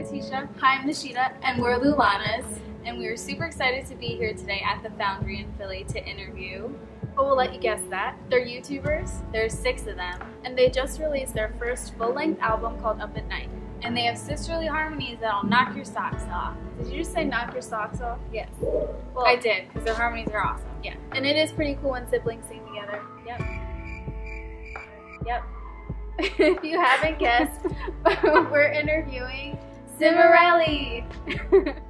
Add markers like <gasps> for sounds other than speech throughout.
Hi, I'm Nishita, and we're Lullanas, and we are super excited to be here today at the Foundry in Philly to interview. But we'll let you guess that. They're YouTubers, There's six of them, and they just released their first full-length album called Up at Night. and they have sisterly harmonies that'll knock your socks off. Did you just say knock your socks off? Yes, Well, I did, because their harmonies are awesome. Yeah, and it is pretty cool when siblings sing together. Yep. Yep. <laughs> if you haven't guessed, <laughs> we're interviewing Cimorelli. <laughs>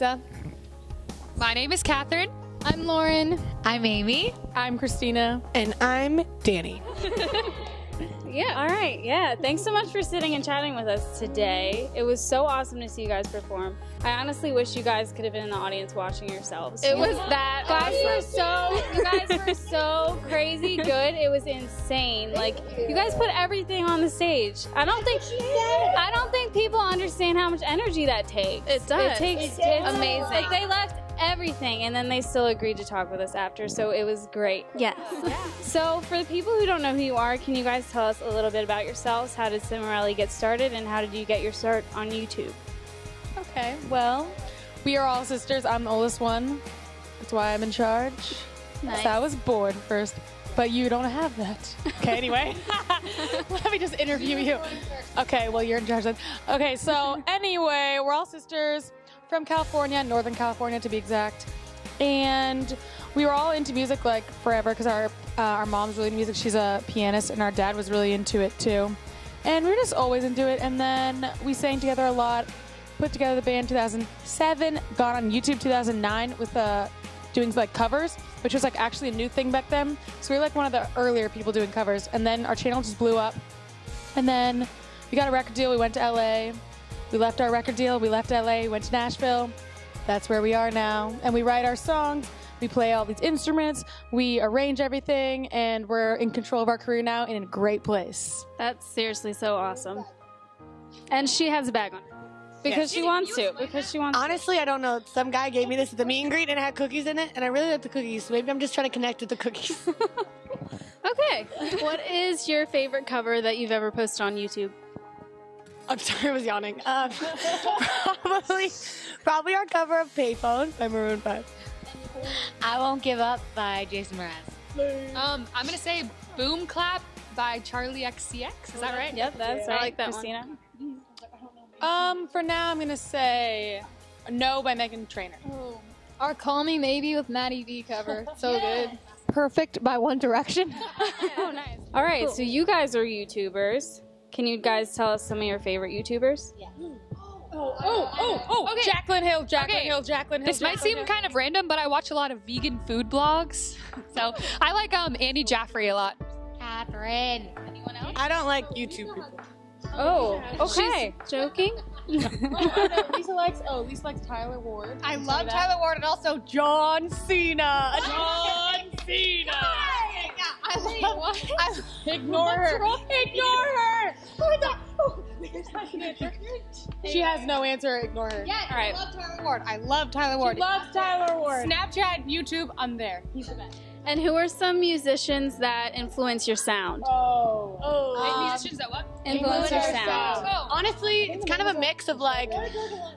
Lisa. My name is Katherine. I'm Lauren. I'm Amy. I'm Christina. And I'm Dani. <laughs> Yeah, all right. Yeah, thanks so much for sitting and chatting with us today. It was so awesome to see you guys perform. I honestly wish you guys could have been in the audience watching yourselves. It was that guys were so you guys were so crazy good. It was insane. Like you guys put everything on the stage. I don't think I don't think people understand how much energy that takes. It does. It takes It it's amazing. Like they left everything and then they still agreed to talk with us after. So it was great. Yes. Yeah. <laughs> So, for the people who don't know who you are, can you guys tell us a little bit about yourselves? How did Cimorelli get started, and how did you get your start on YouTube? Okay, well, we are all sisters. I'm the oldest one. That's why I'm in charge. Nice. So I was born first, but you don't have that. Okay, anyway, <laughs> let me just interview you. Okay, well, you're in charge then. Okay, so <laughs> anyway, we're all sisters from California, Northern California to be exact. And we were all into music like forever because our, uh, our mom's really into music. She's a pianist, and our dad was really into it too. And we were just always into it. And then we sang together a lot, put together the band 2007, got on YouTube 2009 with uh, doing like covers, which was like actually a new thing back then. So we were like one of the earlier people doing covers. And then our channel just blew up. And then we got a record deal. We went to LA. We left our record deal. We left LA. Went to Nashville. That's where we are now. And we write our songs. We play all these instruments. We arrange everything. And we're in control of our career now in a great place. That's seriously so awesome. And she has a bag on because she wants to. Because she wants. Honestly, I don't know. Some guy gave me this at the meet and greet and it had cookies in it, and I really like the cookies. So maybe I'm just trying to connect with the cookies. <laughs> Okay. <laughs> what is your favorite cover that you've ever posted on YouTube? I'm sorry, I was yawning. Um, <laughs> probably, probably our cover of Payphone by Maroon 5. I Won't Give Up by Jason Mraz. Um, I'm gonna say Boom Clap by Charli XCX. Is that right? Yep, that's I right. like that one. Christina. Um, for now, I'm gonna say "No" by Meghan Trainor. Our Call Me Maybe with Maddie V cover. <laughs> So good. Perfect by One Direction. <laughs> Oh, nice. All right, so you guys are YouTubers. Can you guys tell us some of your favorite YouTubers? Yeah. Oh, oh, oh! oh, Okay. Jaclyn Hill, Jaclyn Okay. Hill, Jaclyn Hill. This might seem Hill. kind of random, but I watch a lot of vegan food blogs. So I like um Annie Jaffrey a lot. Katherine. Anyone else? I don't like YouTube people. Oh, okay. joking? <laughs> Oh, Lisa likes. Oh, Lisa likes Tyler Ward. I love Tyler Ward and also John Cena. John Cena. I love, I, Ignore her. ignore her. Oh, she has no answer. Ignore her. Yes, All right. I love Tyler Ward. I love Tyler Ward. Loves Tyler Ward. Snapchat, YouTube, I'm there. He's the best. And who are some musicians that influence your sound? Oh. Oh. musicians that what? Influence your sound. Oh, Honestly, it's kind of a mix of like.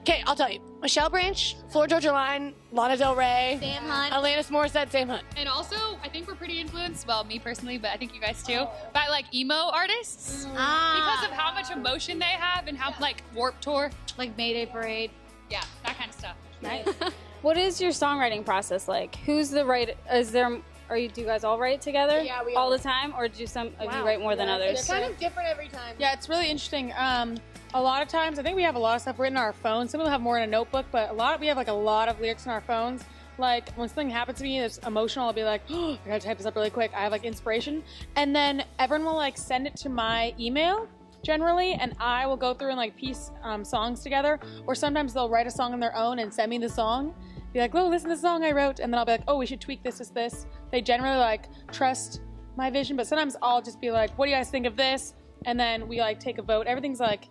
Okay, I'll tell you. Michelle Branch, Florida Georgia Line, Lana Del Rey, Sam Hunt. Alanis Morissette, Sam Hunt. And also, I think we're pretty influenced, well, me personally, but I think you guys too, by like emo artists. Ah. Because of how much emotion they have and how, like, Warp Tour. like Mayday Parade. Yeah, that kind of stuff. Nice. <laughs> what is your songwriting process like? Who's the right? Is there? Are you? Do you guys all write together? Yeah, we all all- the time, or do some of you write more than others? It's kind of different every time. Yeah, it's really interesting. Um, a lot of times, I think we have a lot of stuff written on our phones. Some of people have more in a notebook, but a lot of, we have like a lot of lyrics on our phones. like when something happens to me that's emotional, I'll be like, oh, <gasps> I gotta type this up really quick. I have like inspiration, and then everyone will like send it to my email generally, and I will go through and like piece um, songs together. Or sometimes they'll write a song on their own and send me the song. Be like, oh, listen to the song I wrote, and then I'll be like, oh, we should tweak this, this, this. They generally like trust my vision, but sometimes I'll just be like, what do you guys think of this? And then we like take a vote. Everything's like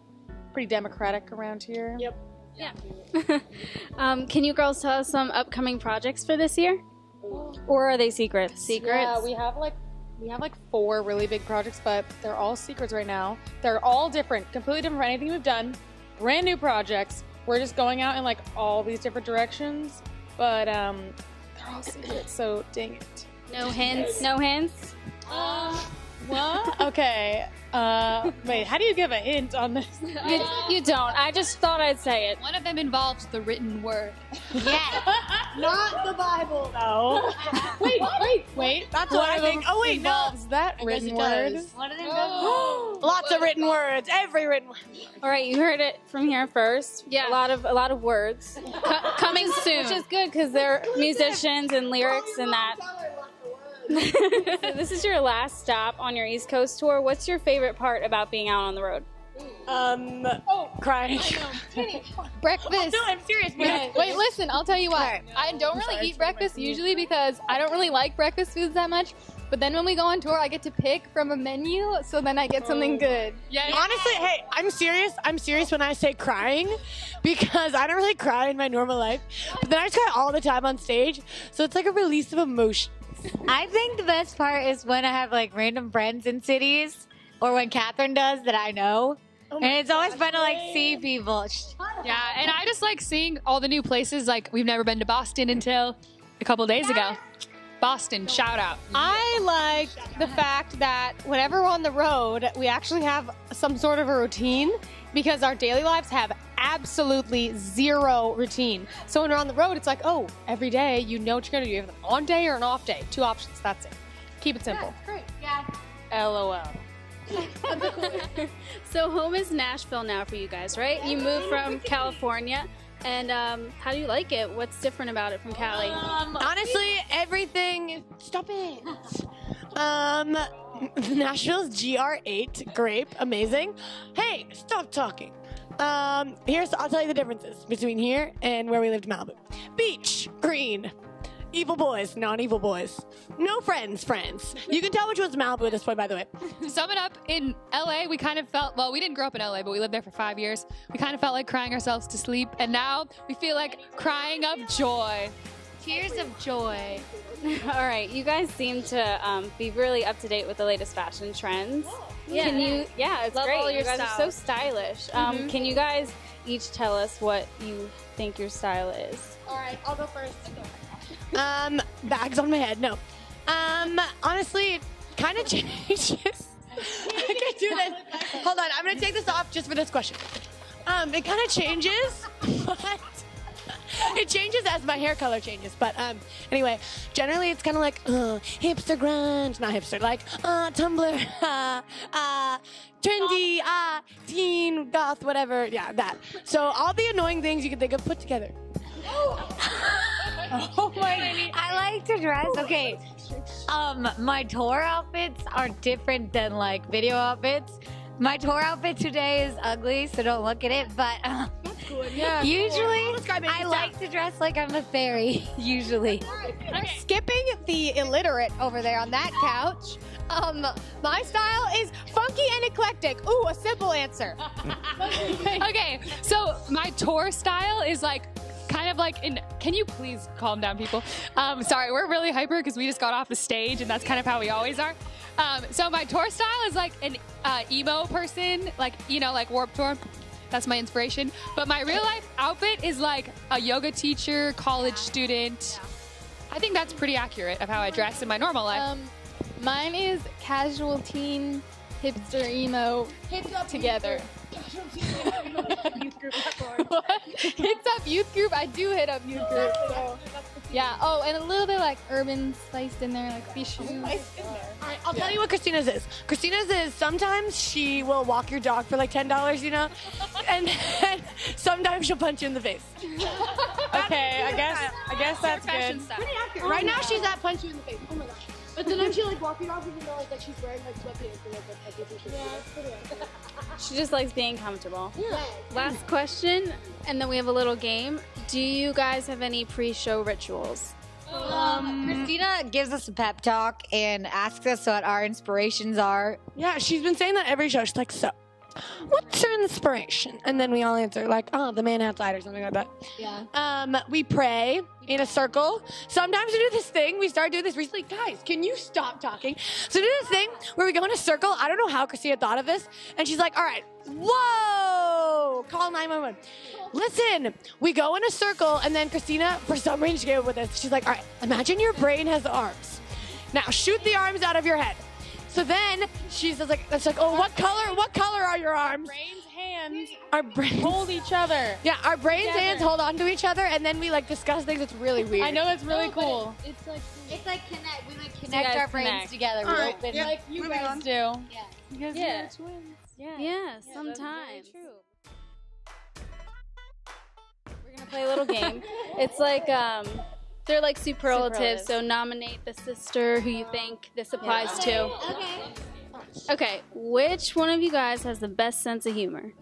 pretty democratic around here. Yep. <laughs> um, can you girls tell us some upcoming projects for this year? Or are they secrets? Secrets. Yeah, we have like we have like four really big projects, but they're all secrets right now. They're all different, completely different from anything we've done. Brand new projects. We're just going out in like all these different directions, but um, they're all secrets. So dang it. No hints. No hints. What? okay. Uh, wait. How do you give a hint on this? <laughs> You, you don't. I just thought I'd say it. One of them involves the written word. Yeah. <laughs> Not the Bible, though. <laughs> wait, wait, wait. That's what I think. Oh wait, no. Involves that I guess written it word. does. What are they Lots of written words. Every written word. All right, you heard it from here first. Yeah. a lot of a lot of words Co- coming soon, which is good because they're musicians and lyrics and that. So <laughs> this is your last stop on your East Coast tour. What's your favorite part about being out on the road? Um, oh, crying. Breakfast. No, I'm serious. Wait, wait, listen, I'll tell you why. I don't really eat breakfast usually because I don't really like breakfast foods that much. But then when we go on tour, I get to pick from a menu, so then I get something good. Yeah. Honestly, hey, I'm serious. I'm serious when I say crying because I don't really cry in my normal life. But then I just cry all the time on stage. So it's like a release of emotion. I think the best part is when I have like random friends in cities, or when Katherine does that I know, oh and it's always fun to like see people. Yeah, and I just like seeing all the new places. Like we've never been to Boston until a couple days ago. Boston, shout out. I like the fact that whenever we're on the road, we actually have some sort of a routine because our daily lives have absolutely zero routine. So when we're on the road, it's like, oh, every day you know what you're gonna do. You have an on day or an off day. Two options. That's it. Keep it simple. Yeah, great. Yeah. LOL. <laughs> <laughs> So home is Nashville now for you guys, right? You moved from California, and um, how do you like it? What's different about it from Cali? Honestly, everything. Stop it. Um, <laughs> Nashville's GR8 grape, amazing. Hey, stop talking. Um, here's I'll tell you the differences between here and where we lived in Malibu. Beach, green. Evil boys, non-evil boys. No friends, friends. You can tell which one's Malibu at this point, by the way. To sum it up, in LA, we kind of felt well, we didn't grow up in LA, but we lived there for five years. We kind of felt like crying ourselves to sleep, and now we feel like crying of joy. Tears of joy. <laughs> All right, you guys seem to um, be really up to date with the latest fashion trends. Yeah. Can you? Yeah, it's Love great. all you your guys are so stylish. Um, Can you guys each tell us what you think your style is? All right, I'll go first. Um, bags on my head. No. Um, honestly, kind of <laughs> changes. I can't do this. Hold on, I'm gonna take this off just for this question. Um, it kind of changes, <laughs> but it changes as my hair color changes. But um, anyway, generally it's kind of like uh, hipster grunge, not hipster, like uh, Tumblr, <laughs> uh, uh, trendy, uh, teen, goth, whatever. Yeah, that. So all the annoying things you can think of put together. <laughs> I like to dress. Okay. Um, my tour outfits are different than like video outfits. My tour outfit today is ugly, so don't look at it. But <laughs> um, usually, I like to dress like I'm a fairy. <laughs> Usually, Skipping the illiterate over there on that couch. Um, my style is funky and eclectic. Ooh, a simple answer. okay, so my tour style is like kind of like in can you please calm down people? Um sorry we're really hyper because we just got off the stage and that's kind of how we always are. Um so my tour style is like an uh, emo person like you know like warp tour. That's my inspiration. But my real life outfit is like a yoga teacher college student. I think that's pretty accurate of how i dress in my normal life. Um, mine is casual teen, hipster emo. together. What? Hits up youth group. I do hit up youth group. So yeah. Oh, and a little bit like urban spiced in there, like fish shoes. All right, I'll tell you what Christina's is. Christina's is sometimes she will walk your dog for like ten dollars, you know, and then sometimes she'll punch you in the face. <laughs> Okay, I guess I guess that's good. style. Pretty accurate. Right now she's at punch you in the face. My gosh. But then she like walking off even though like, like she's wearing like sweatpants and like a like, t-shirt. Yeah, it's pretty accurate. She just likes being comfortable. Yeah. Last question, and then we have a little game. Do you guys have any pre-show rituals? Um, Christina gives us a pep talk and asks us what our inspirations are. Yeah, she's been saying that every show. She's like, so, what's your inspiration? And then we all answer like, oh, the man outside or something like that. Yeah. Um, we pray in a circle. Sometimes we do this thing. We started doing this recently. Guys, can you stop talking? So we do this thing where we go in a circle. I don't know how Christina thought of this, and she's like, all right, whoa, call 911. Listen, we go in a circle, and then Christina, for some reason, she came up with this. She's like, all right, imagine your brain has arms. Now shoot the arms out of your head. So then she says like, it's like, oh, what color? What color are your arms? Brains, hands Our brains hold each other. <laughs> Yeah, our brains' Together. hands hold on to each other, and then we like discuss things. It's really weird. I know that's really cool. It's like It's like connect. We like connect our brains connect. together. We Alright, open. yeah. Like you Moving guys on. do. Yeah. You guys Yeah. are twins. Yeah. Yeah, that's sometimes. very true. We're gonna play a little game. <laughs> it's like um, they're like superlatives. Superlatives. So nominate the sister who you think this applies to. Okay. Okay, which one of you guys has the best sense of humor?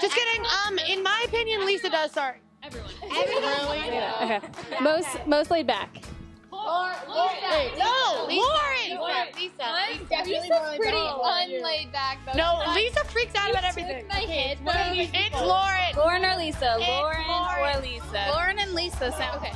Just kidding. Um, in my opinion, Lisa does. Sorry. Everyone. Everyone. Okay, most most laid back. No, Lisa, Lauren. Lisa's pretty unlaid back though. No, Lisa freaks out about everything. My head. It's Lauren. Lauren or Lisa? Lauren, Lauren. or Lisa? Lauren and Lisa oh sound Okay.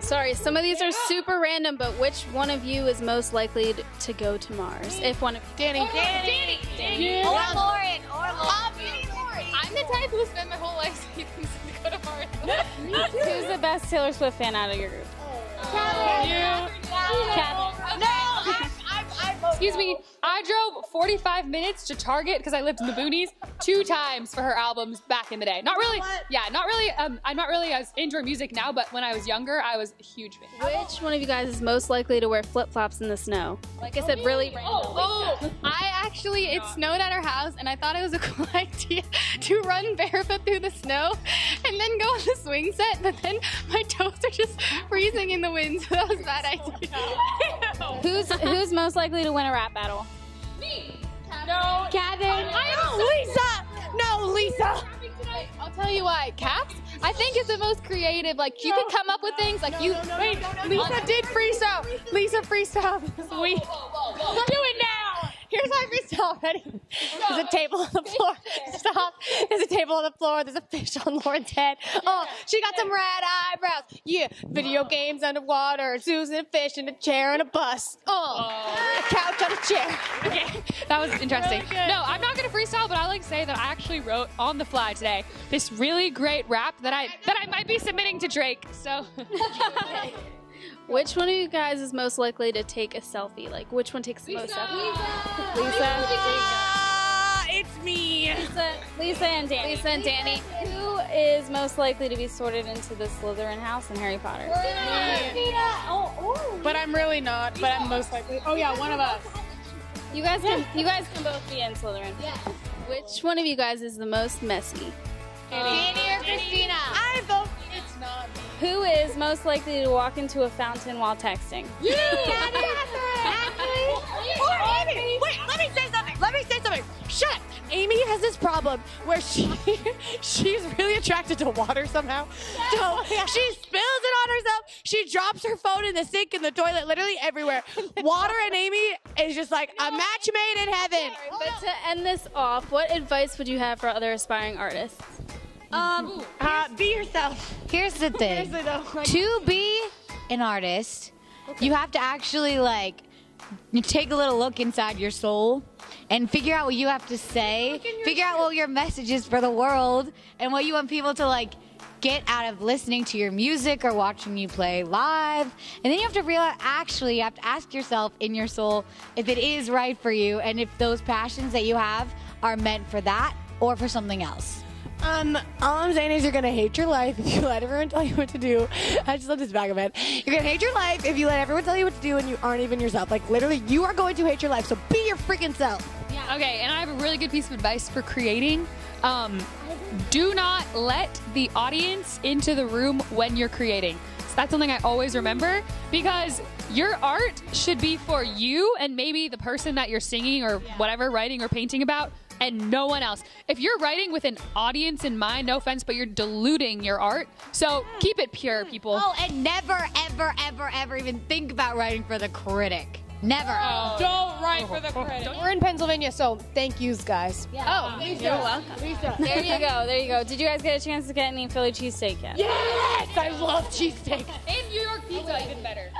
Sorry, some of these are super random, but which one of you is most likely to- to go to Mars? If one of you. Dani. Dani. Dani. Or Lauren. Or Lauren. I'm the type who spend my whole life saying things to go to Mars. <laughs> Who's the best Taylor Swift fan out of your group? Oh. Katherine. Excuse me, I drove 45 minutes to Target because I lived in the boonies two times for her albums back in the day. Not really, yeah, not really. Um, I'm not really as into her music now, but when I was younger, I was a huge fan. Which one of you guys is most likely to wear flip flops in the snow? Like I said, really random. Oh, I actually, it snowed at our house, and I thought it was a <laughs> cool idea to run barefoot through the snow and then go on the swing set, but then my toes are just freezing in the wind, so that was a bad idea. <laughs> Who's who's most likely to win a rap battle? Oh, no, Kevin. No, Lisa. No, Lisa. I'll tell you why. Caps, I think is the most creative. Like you can come up with things like you. Wait, Lisa did freestyle. Lisa freestyle this week. Do it now. Here's my freestyle. Ready? There's a table on the floor. Stop. There's a table on the floor. There's a fish on Lauren's head. Oh, she got some red eyebrows. Yeah. Video games underwater. Susan fish in a chair and a bus. Oh. A couch on a chair. Okay, that was interesting. No, I'm not gonna freestyle, but I like to say that I actually wrote on the fly today this really great rap that I that I might be submitting to Drake. So <laughs> <laughs> Which one of you guys is most likely to take a selfie? Like which one takes the most selfies? Lisa. Ah, it's me. Lisa. Lisa and Dani. Lisa and Dani. Who is most likely to be sorted into the Slytherin house in Harry Potter? Oh, But I'm really not. But I'm most likely. Oh yeah, one of us. You guys can you guys can both be in Slytherin. Yeah. Which one of you guys is the most messy? Dani or Christina? I vote it's not me. Who is most likely to walk into a fountain while texting? You! <laughs> Or Amy! Wait, let me say something. Let me say something. Shut up. Amy has this problem where she <laughs> she's really attracted to water somehow. So <laughs> she spills it on herself. She drops her phone in the sink, in the toilet, literally everywhere. Water and Amy is just like a match made in heaven. But to end this off, what advice would you have for other aspiring artists? Um, Uh, be yourself. here's the <laughs> thing. Though, like- to be an artist, you have to actually like you take a little look inside your soul and figure out what you have to say. Figure out what your message is for the world and what you want people to like get out of listening to your music or watching you play live. And then you have to realize actually you have to ask yourself in your soul if it is right for you and if those passions that you have are meant for that or for something else. Um, all I'm saying is you're gonna hate your life if you <laughs> let everyone tell you what to do. I just love this bag of it. You're gonna hate your life if you let everyone tell you what to do and you aren't even yourself. Like literally, you are going to hate your life. So be your freaking self. Yeah. Okay, and I have a really good piece of advice for creating. Um, do not let the audience into the room when you're creating. So that's something I always remember because your art should be for you and maybe the person that you're singing or whatever, writing or painting about, and no one else. If you're writing with an audience in mind, no offense, but you're diluting your art. So keep it pure, people. Oh, and never, ever, ever, ever even think about writing for the critic. Never. Oh, Don't write for the critic. <laughs> We're in Pennsylvania, so thank yous, guys. Oh, you're welcome. There you go. There you go. Did you guys get a chance to get any Philly cheesesteak yet? Yes, I love cheesesteak. And New York pizza, even better.